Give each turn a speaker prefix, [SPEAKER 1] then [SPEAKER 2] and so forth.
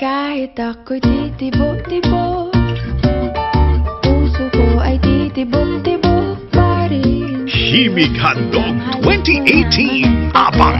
[SPEAKER 1] Kahit ako'y titibok-tibok Puso ko ay titibok-tibok pa rin
[SPEAKER 2] Himig Handog 2018. Abangan!